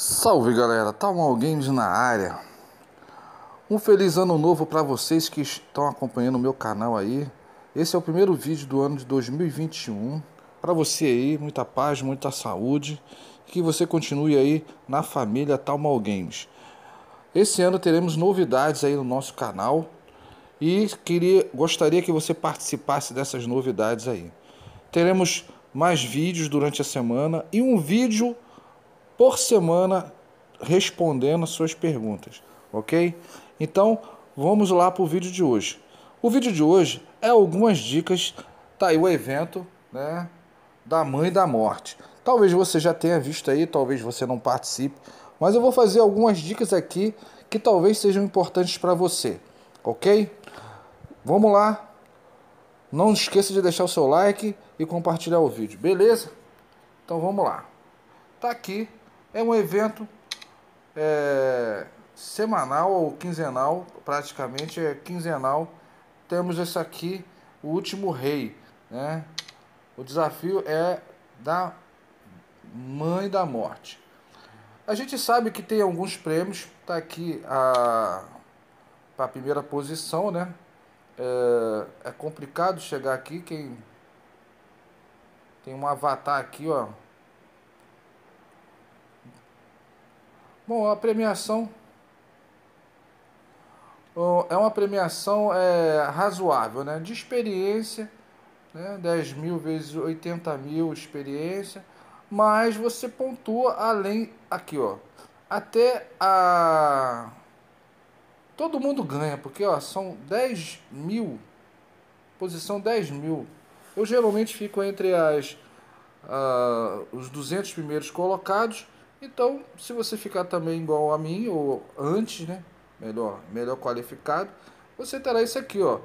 Salve galera, tá um alguém na área. Um feliz ano novo para vocês que estão acompanhando o meu canal aí. Esse é o primeiro vídeo do ano de 2021. Para você aí, muita paz, muita saúde, que você continue aí na família Talmal Games. Esse ano teremos novidades aí no nosso canal e queria, gostaria que você participasse dessas novidades aí. Teremos mais vídeos durante a semana e um vídeo por semana respondendo as suas perguntas, ok? Então vamos lá para o vídeo de hoje. O vídeo de hoje é algumas dicas, tá aí o evento, né, da mãe da morte. Talvez você já tenha visto aí, talvez você não participe, mas eu vou fazer algumas dicas aqui que talvez sejam importantes para você, ok? Vamos lá. Não esqueça de deixar o seu like e compartilhar o vídeo, beleza? Então vamos lá. Tá aqui é um evento é, semanal ou quinzenal, praticamente é quinzenal. Temos esse aqui, o último rei, né? O desafio é da mãe da morte. A gente sabe que tem alguns prêmios, tá aqui a a primeira posição, né? É, é complicado chegar aqui, quem tem um avatar aqui, ó. Bom, a premiação é uma premiação é, razoável, né? De experiência, né? 10 mil vezes 80 mil experiência, mas você pontua além aqui, ó. Até a. Todo mundo ganha, porque ó, são 10 mil, posição 10 mil. Eu geralmente fico entre as, uh, os 200 primeiros colocados então, se você ficar também igual a mim, ou antes, né? Melhor, melhor qualificado, você terá isso aqui, ó.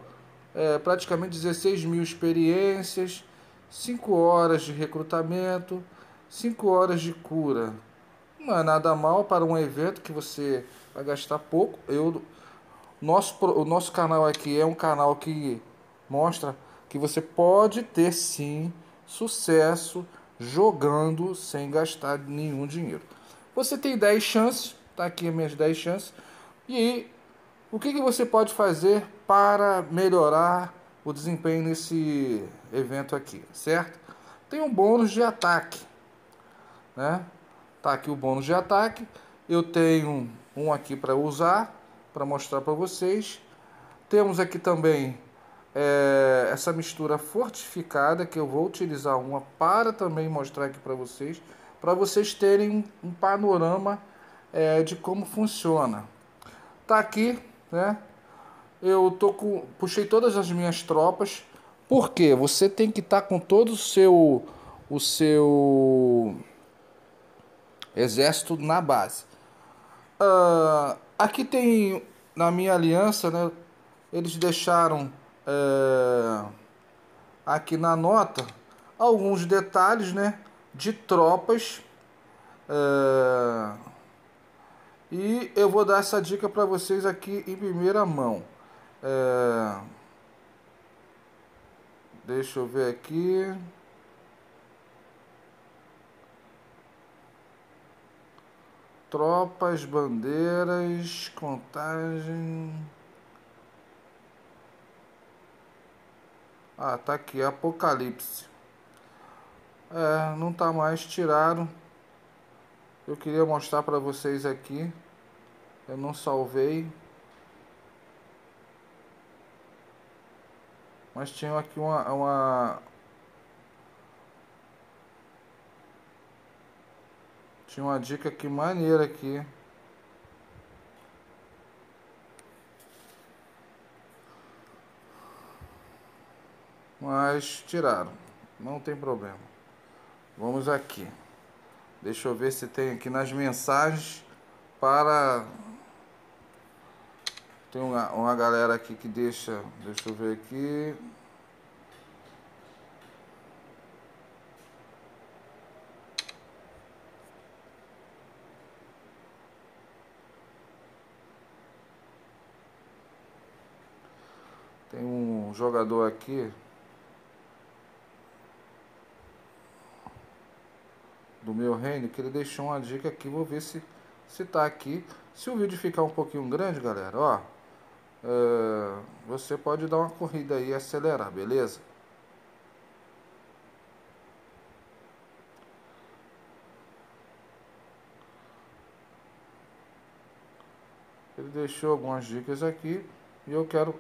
É, praticamente 16 mil experiências, 5 horas de recrutamento, 5 horas de cura. Não é nada mal para um evento que você vai gastar pouco. Eu, nosso, o nosso canal aqui é um canal que mostra que você pode ter sim sucesso jogando sem gastar nenhum dinheiro. Você tem 10 chances, tá aqui as minhas 10 chances. E o que, que você pode fazer para melhorar o desempenho nesse evento aqui, certo? Tem um bônus de ataque, né? Tá aqui o bônus de ataque. Eu tenho um aqui para usar, para mostrar para vocês. Temos aqui também é, essa mistura fortificada que eu vou utilizar uma para também mostrar aqui para vocês, para vocês terem um panorama é, de como funciona. Tá aqui, né? Eu tô com, puxei todas as minhas tropas. Porque você tem que estar tá com todo o seu o seu exército na base. Uh, aqui tem na minha aliança, né? Eles deixaram é, aqui na nota alguns detalhes né, de tropas. É, e eu vou dar essa dica para vocês aqui em primeira mão. É, deixa eu ver aqui. Tropas, bandeiras, contagem. Ah, tá aqui, Apocalipse. É, não tá mais, tiraram. Eu queria mostrar para vocês aqui. Eu não salvei. Mas tinha aqui uma, uma... Tinha uma dica aqui maneira aqui. Mas tiraram, não tem problema. Vamos aqui. Deixa eu ver se tem aqui nas mensagens para tem uma, uma galera aqui que deixa, deixa eu ver aqui. Tem um jogador aqui do meu reino que ele deixou uma dica aqui, vou ver se se tá aqui. Se o vídeo ficar um pouquinho grande, galera, ó, é, você pode dar uma corrida aí e acelerar, beleza? Ele deixou algumas dicas aqui e eu quero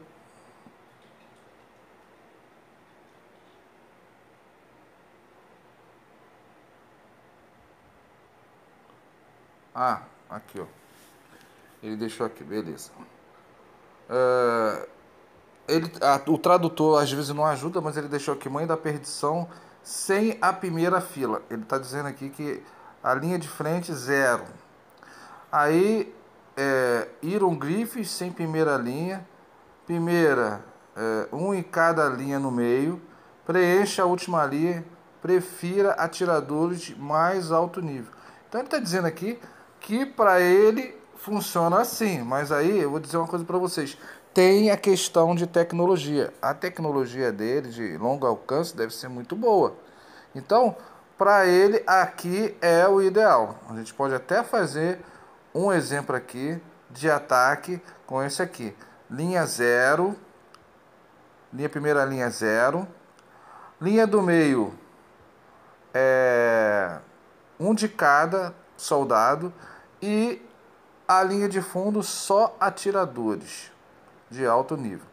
Ah, aqui ó. Ele deixou aqui, beleza. É, ele, a, o tradutor às vezes não ajuda, mas ele deixou aqui mãe da perdição sem a primeira fila. Ele está dizendo aqui que a linha de frente zero. Aí é, Iron Griffiths sem primeira linha. Primeira, é, um em cada linha no meio. Preencha a última linha. Prefira atiradores de mais alto nível. Então ele está dizendo aqui que para ele funciona assim. Mas aí eu vou dizer uma coisa para vocês. Tem a questão de tecnologia. A tecnologia dele de longo alcance deve ser muito boa. Então, para ele aqui é o ideal. A gente pode até fazer um exemplo aqui de ataque com esse aqui. Linha 0, linha primeira linha 0, linha do meio é um de cada soldado e a linha de fundo só atiradores de alto nível.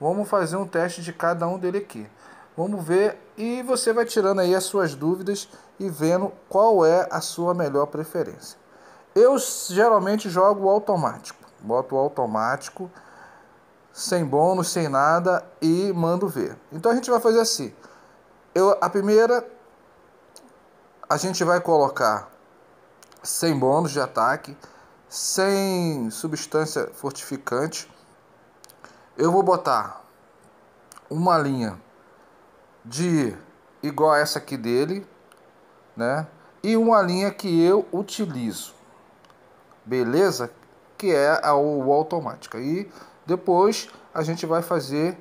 Vamos fazer um teste de cada um dele aqui. Vamos ver e você vai tirando aí as suas dúvidas e vendo qual é a sua melhor preferência. Eu geralmente jogo automático. Boto automático, sem bônus, sem nada e mando ver. Então a gente vai fazer assim. Eu, a primeira, a gente vai colocar sem bônus de ataque, sem substância fortificante. Eu vou botar uma linha de igual a essa aqui dele, né? E uma linha que eu utilizo beleza? Que é a, o automática. E depois a gente vai fazer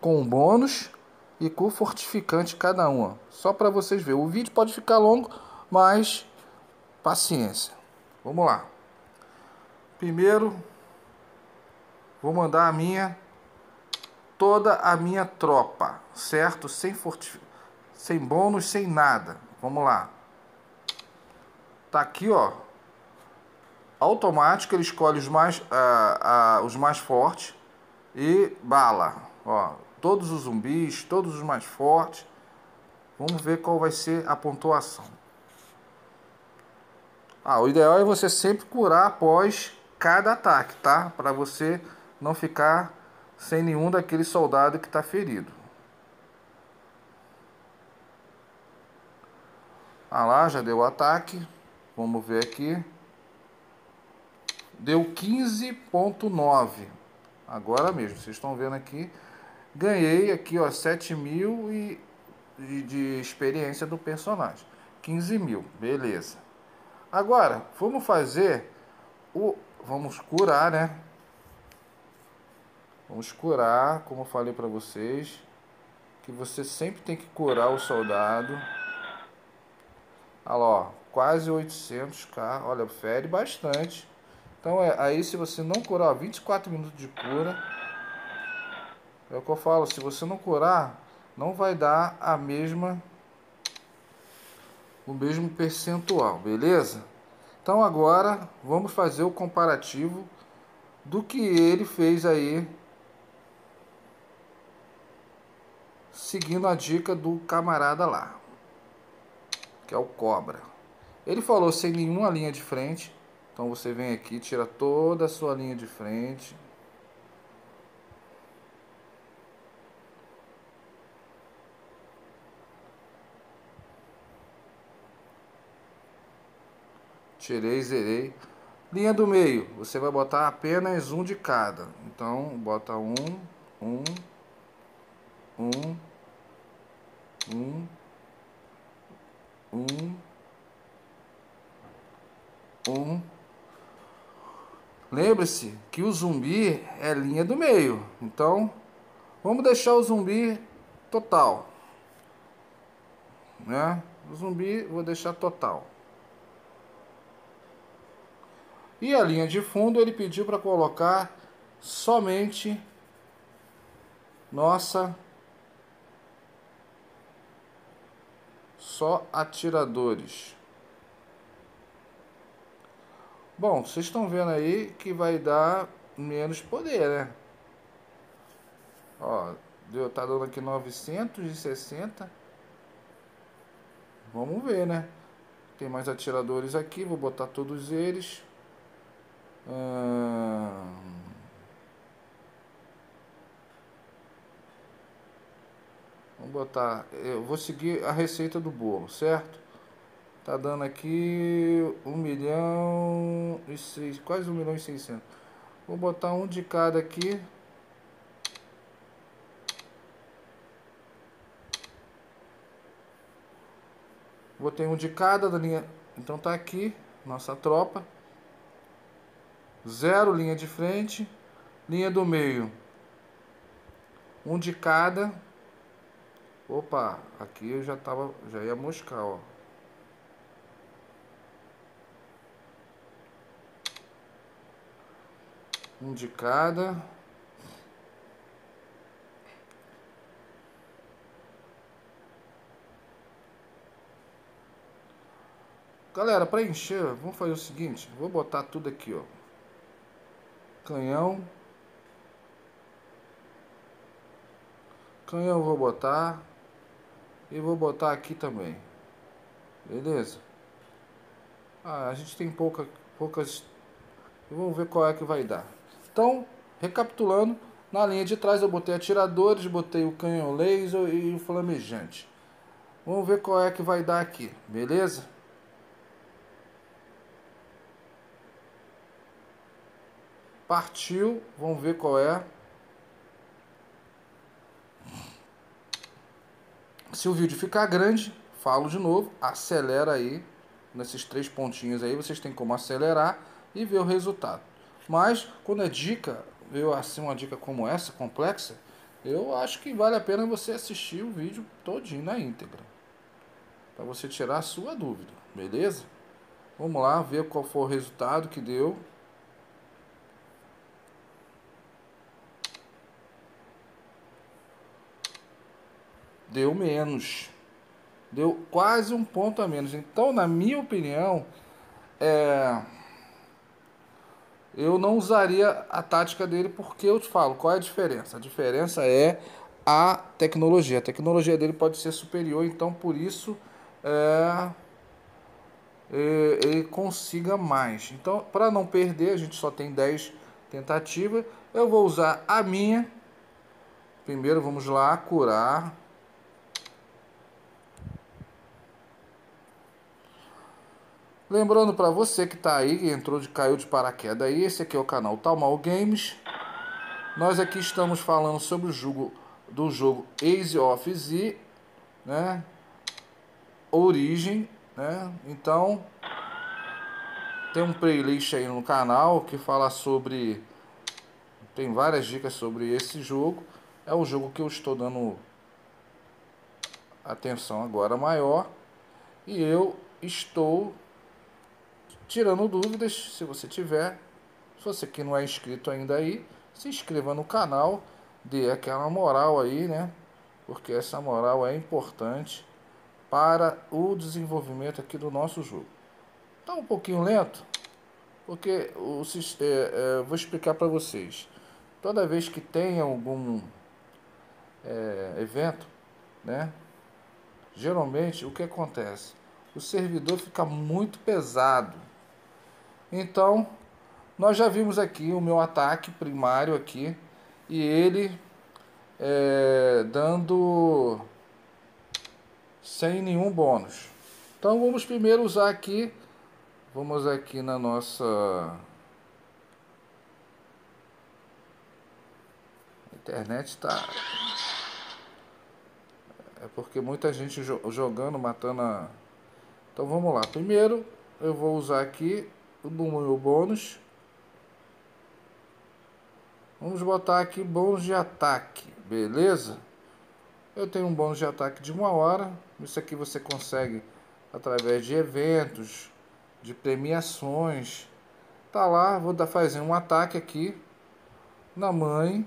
com bônus e com fortificante cada uma. Só para vocês verem. O vídeo pode ficar longo, mas paciência. Vamos lá. Primeiro, vou mandar a minha toda a minha tropa, certo? Sem fortific... sem bônus, sem nada. Vamos lá. Tá aqui, ó automático ele escolhe os mais, os mais fortes e bala. Ó, todos os zumbis, todos os mais fortes. Vamos ver qual vai ser a pontuação. Ah, o ideal é você sempre curar após cada ataque, tá? Para você não ficar sem nenhum daquele soldado que está ferido. Ah lá, já deu o ataque. Vamos ver aqui deu 15.9. Agora mesmo, vocês estão vendo aqui. Ganhei aqui, ó, 7 mil e, de, de experiência do personagem. 15 mil, beleza. Agora, vamos fazer o... Vamos curar, né? Vamos curar, como eu falei para vocês. Que você sempre tem que curar o soldado. Olha lá, ó, quase 800k. Olha, fere bastante. Então é, aí se você não curar 24 minutos de cura, é o que eu falo, se você não curar, não vai dar a mesma o mesmo percentual, beleza? Então agora vamos fazer o comparativo do que ele fez aí seguindo a dica do camarada lá, que é o Cobra. Ele falou sem nenhuma linha de frente, então você vem aqui, tira toda a sua linha de frente. Tirei, zerei. Linha do meio, você vai botar apenas um de cada. Então, bota um, um, um, um, um, um. Lembre-se que o zumbi é linha do meio. Então, vamos deixar o zumbi total. Né? O zumbi vou deixar total. E a linha de fundo ele pediu para colocar somente nossa só atiradores. Bom, vocês estão vendo aí que vai dar menos poder, né? Ó, deu, tá dando aqui 960. Vamos ver, né? Tem mais atiradores aqui, vou botar todos eles. Hum... Vamos botar, eu vou seguir a receita do bolo, certo? Tá dando aqui um milhão e seis, quase um milhão e seiscentos. Vou botar um de cada aqui. Botei um de cada da linha. Então tá aqui, nossa tropa. Zero linha de frente. Linha do meio. Um de cada. Opa, aqui eu já tava, já ia moscar, ó. Um de cada. Galera, para encher, vamos fazer o seguinte, vou botar tudo aqui, ó. Canhão. Canhão vou botar. E vou botar aqui também. Beleza? Ah, a gente tem pouca, poucas... Vamos ver qual é que vai dar. Então, recapitulando, na linha de trás eu botei atiradores, botei o canhão laser e o flamejante. Vamos ver qual é que vai dar aqui, beleza? Partiu, vamos ver qual é. Se o vídeo ficar grande, falo de novo, acelera aí, nesses três pontinhos aí, vocês têm como acelerar e ver o resultado. Mas, quando é dica, eu assim uma dica como essa, complexa, eu acho que vale a pena você assistir o vídeo todinho na íntegra. Para você tirar a sua dúvida, beleza? Vamos lá, ver qual foi o resultado que deu. Deu menos. Deu quase um ponto a menos. Então, na minha opinião, é, eu não usaria a tática dele porque eu te falo qual é a diferença. A diferença é a tecnologia. A tecnologia dele pode ser superior, então por isso é, ele consiga mais. Então, para não perder, a gente só tem 10 tentativas. Eu vou usar a minha. Primeiro, vamos lá, curar. Lembrando para você que está aí, que entrou de caiu de paraquedas aí, esse aqui é o canal Talmal Games. Nós aqui estamos falando sobre o jogo do jogo Ace of Z, né? Origem, né? Então, tem um playlist aí no canal que fala sobre tem várias dicas sobre esse jogo. É o jogo que eu estou dando atenção agora maior e eu estou tirando dúvidas, se você tiver. Se você que não é inscrito ainda aí, se inscreva no canal, dê aquela moral aí, né? Porque essa moral é importante para o desenvolvimento aqui do nosso jogo. Tá um pouquinho lento, porque o, é, é, vou explicar para vocês. Toda vez que tem algum é, evento, né? Geralmente o que acontece? O servidor fica muito pesado então, nós já vimos aqui o meu ataque primário aqui e ele é, dando sem nenhum bônus. Então vamos primeiro usar aqui, vamos aqui na nossa a internet está é porque muita gente jogando, matando a... Então vamos lá. Primeiro eu vou usar aqui o bônus. Vamos botar aqui bônus de ataque, beleza? Eu tenho um bônus de ataque de uma hora. Isso aqui você consegue através de eventos, de premiações, Tá lá, vou dar, fazer um ataque aqui na mãe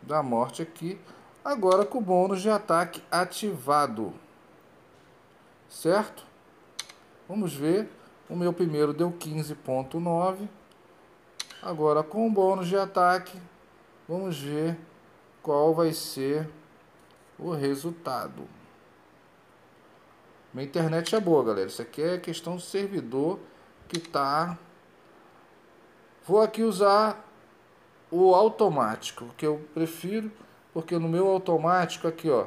da morte aqui. Agora com o bônus de ataque ativado. Certo? Vamos ver. O meu primeiro deu 15.9. Agora com o bônus de ataque, vamos ver qual vai ser o resultado. Minha internet é boa, galera. Isso aqui é questão do servidor que tá. Vou aqui usar o automático, que eu prefiro, porque no meu automático aqui, ó,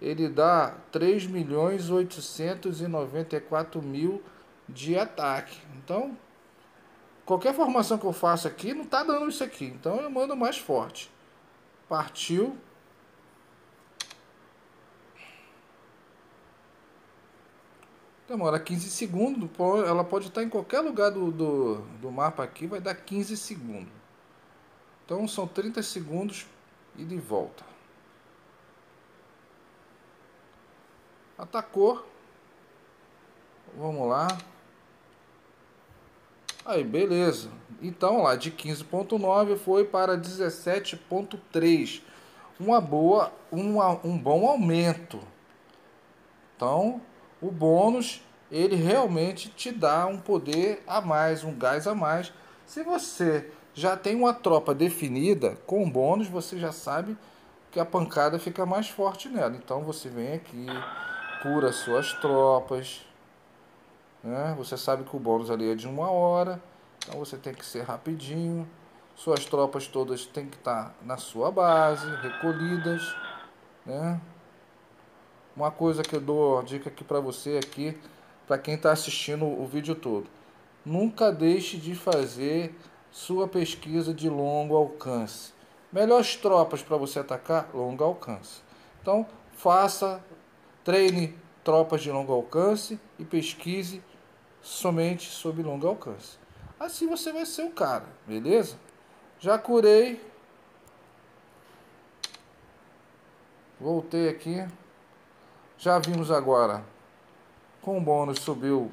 ele dá 3 milhões 894 mil de ataque. Então, qualquer formação que eu faço aqui não tá dando isso aqui. Então eu mando mais forte. Partiu. Demora 15 segundos. Ela pode estar em qualquer lugar do, do, do mapa aqui. Vai dar 15 segundos. Então são 30 segundos e de volta. Atacou. Vamos lá. Aí, beleza. Então, lá de 15.9 foi para 17.3. Uma boa, uma, um bom aumento. Então, o bônus, ele realmente te dá um poder a mais, um gás a mais. Se você já tem uma tropa definida com bônus, você já sabe que a pancada fica mais forte nela. Então você vem aqui, cura suas tropas. Né? Você sabe que o bônus ali é de uma hora, então você tem que ser rapidinho. Suas tropas todas têm que estar na sua base, recolhidas. Né? Uma coisa que eu dou dica aqui para você aqui, para quem está assistindo o vídeo todo. Nunca deixe de fazer sua pesquisa de longo alcance. Melhores tropas para você atacar, longo alcance. Então, faça, treine tropas de longo alcance e pesquise somente sobre longo alcance. Assim você vai ser o cara, beleza? Já curei. Voltei aqui. Já vimos agora com o bônus subiu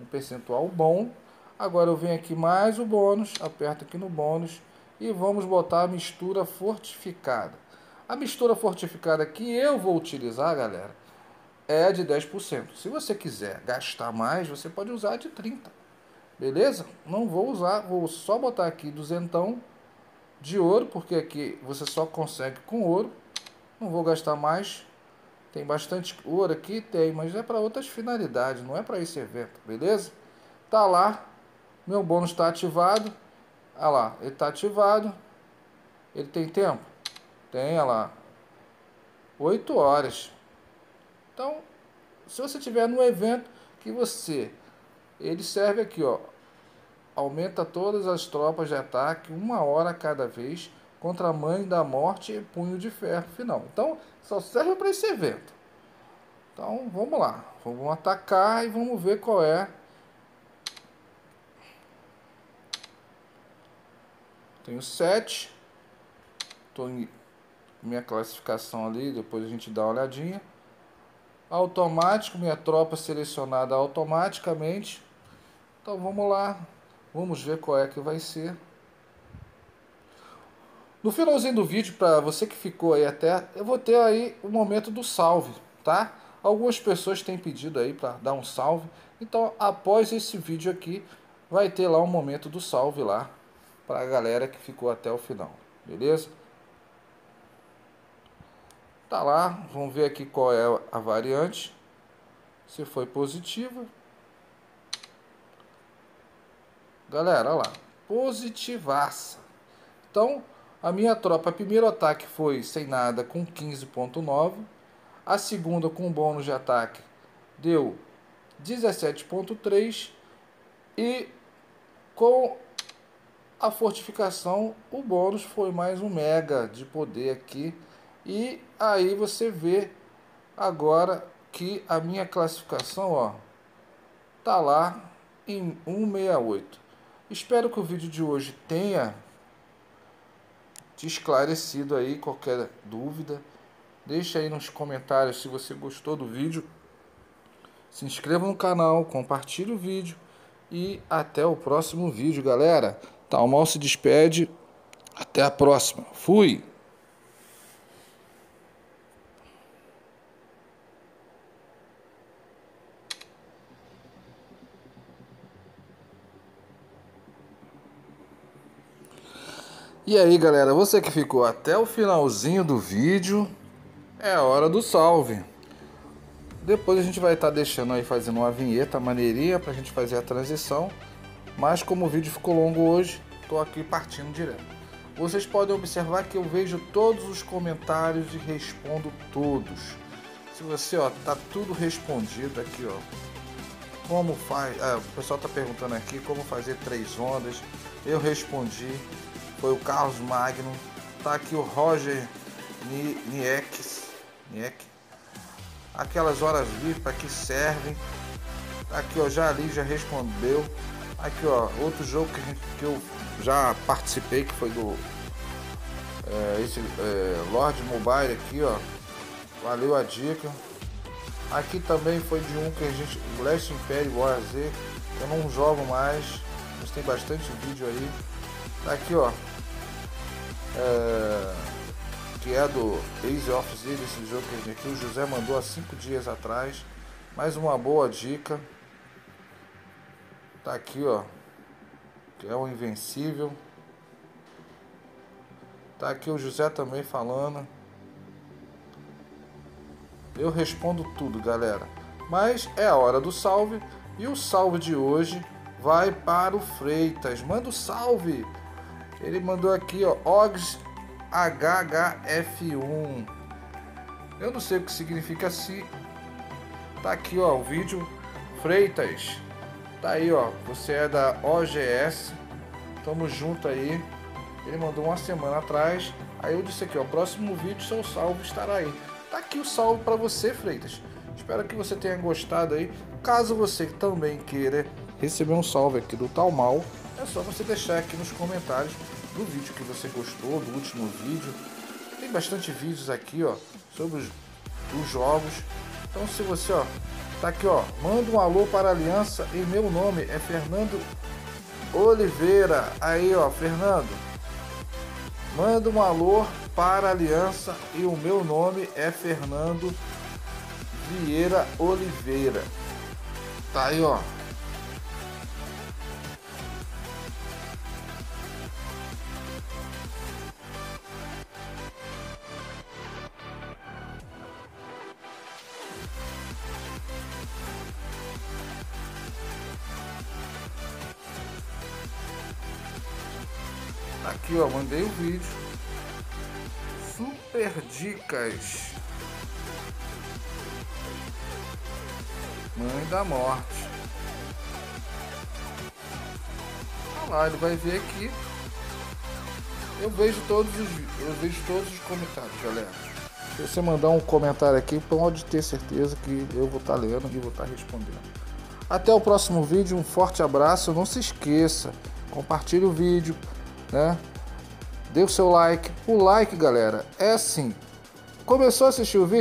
um percentual bom. Agora eu venho aqui mais o bônus, aperto aqui no bônus e vamos botar a mistura fortificada. A mistura fortificada que eu vou utilizar, galera, é de 10%. Se você quiser gastar mais, você pode usar de 30%. Beleza? Não vou usar, vou só botar aqui duzentão de ouro, porque aqui você só consegue com ouro. Não vou gastar mais. Tem bastante ouro aqui? Tem, mas é para outras finalidades, não é para esse evento, beleza? Tá lá meu bônus está ativado. Olha lá, ele está ativado. Ele tem tempo? Tem, olha lá. 8 horas. Então, se você tiver no evento que você... Ele serve aqui, ó. Aumenta todas as tropas de ataque uma hora cada vez contra a mãe da morte e punho de ferro final. Então, só serve para esse evento. Então, vamos lá. Vamos atacar e vamos ver qual é Tenho 7. Estou em minha classificação ali, depois a gente dá uma olhadinha. Automático, minha tropa selecionada automaticamente. Então vamos lá, vamos ver qual é que vai ser. No finalzinho do vídeo, para você que ficou aí até, eu vou ter aí o momento do salve, tá? Algumas pessoas têm pedido aí para dar um salve. Então, após esse vídeo aqui, vai ter lá um momento do salve lá para a galera que ficou até o final, beleza? Tá lá, vamos ver aqui qual é a variante, se foi positiva. Galera, olha lá, positivaça. Então, a minha tropa, primeiro ataque foi sem nada com 15.9, a segunda com bônus de ataque deu 17.3 e com a fortificação, o bônus foi mais um mega de poder aqui. E aí você vê agora que a minha classificação, ó, tá lá em 168. Espero que o vídeo de hoje tenha te esclarecido aí qualquer dúvida. Deixa aí nos comentários se você gostou do vídeo. Se inscreva no canal, compartilhe o vídeo e até o próximo vídeo, galera. Tá, o mal se despede. Até a próxima. Fui! E aí galera, você que ficou até o finalzinho do vídeo, é a hora do salve. Depois a gente vai estar tá deixando aí fazendo uma vinheta maneirinha pra gente fazer a transição. Mas como o vídeo ficou longo hoje, tô aqui partindo direto. Vocês podem observar que eu vejo todos os comentários e respondo todos. Se você, ó, tá tudo respondido aqui, ó. Como faz? Ah, o pessoal tá perguntando aqui como fazer três ondas. Eu respondi foi o Carlos Magno. Tá aqui o Roger Nieck. Nieck. Aquelas horas VIP para que servem. Tá aqui, ó, já ali, já respondeu. Aqui, ó, outro jogo que, que eu já participei, que foi do é, esse é, Lord Mobile aqui, ó. Valeu a dica. Aqui também foi de um que a gente, Last Imperial War Z. Eu não jogo mais, mas tem bastante vídeo aí. Tá aqui, ó. É, que é do Ace of Zero, esse jogo que aqui. O José mandou há cinco dias atrás. Mais uma boa dica. Tá aqui, ó. Que é o Invencível. Tá aqui o José também falando. Eu respondo tudo, galera. Mas é a hora do salve. E o salve de hoje vai para o Freitas. Manda o salve! Ele mandou aqui, ó, OGS HHF1. Eu não sei o que significa assim. Tá aqui, ó, o vídeo. Freitas. Tá aí, ó. Você é da OGS. Tamo junto aí. Ele mandou uma semana atrás. Aí eu disse aqui, ó, próximo vídeo seu salve estará aí. Tá aqui o salve para você, Freitas. Espero que você tenha gostado aí. Caso você também queira receber um salve aqui do Tal Mal, é só você deixar aqui nos comentários do vídeo que você gostou, do último vídeo. Tem bastante vídeos aqui, ó, sobre os, os jogos. Então se você, ó, tá aqui, ó, manda um alô para a Aliança e meu nome é Fernando Oliveira. Aí, ó, Fernando. Manda um alô para a Aliança e o meu nome é Fernando Vieira Oliveira. Tá aí, ó. Aqui ó, mandei o vídeo. Super dicas. Mãe da morte. Olha lá, ele vai ver aqui. Eu vejo todos os eu vejo todos os comentários, galera. Se você mandar um comentário aqui, pode ter certeza que eu vou estar tá lendo e vou estar tá respondendo. Até o próximo vídeo, um forte abraço. Não se esqueça, compartilhe o vídeo, né? Dê o seu like. O like, galera, é assim. Começou a assistir o vídeo?